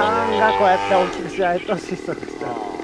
缶がこうやって大きくしないと失速しちゃう。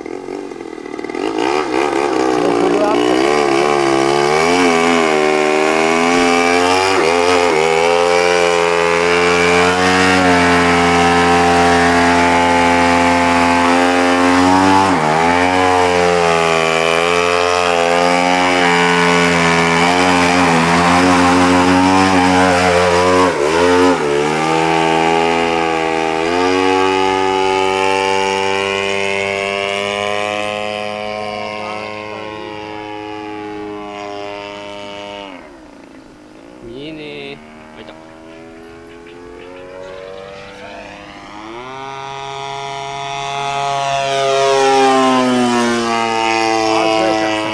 えねあいたあずれちゃった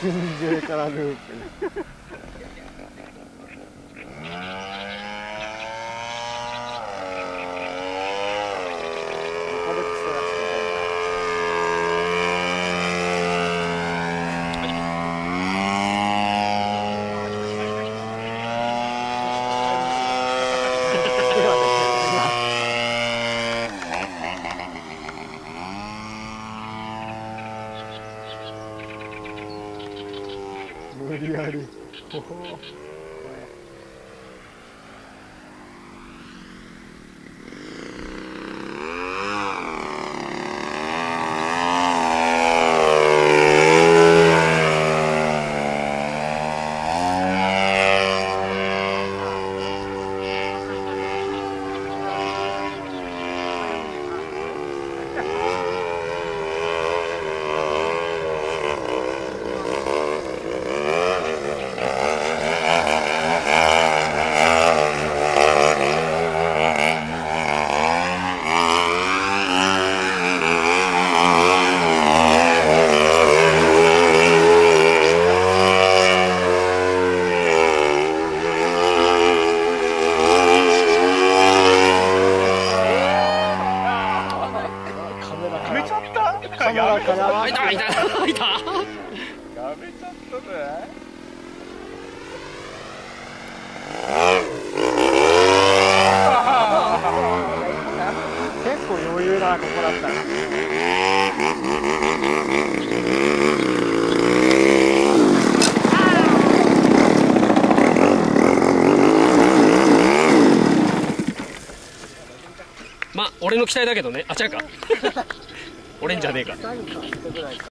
真珠からループここでクソがつけたいではね無理やりほほカメラからあいたいたいたやめちゃったぜまあ俺の期待だけどね。あ違うか。俺んじゃねえか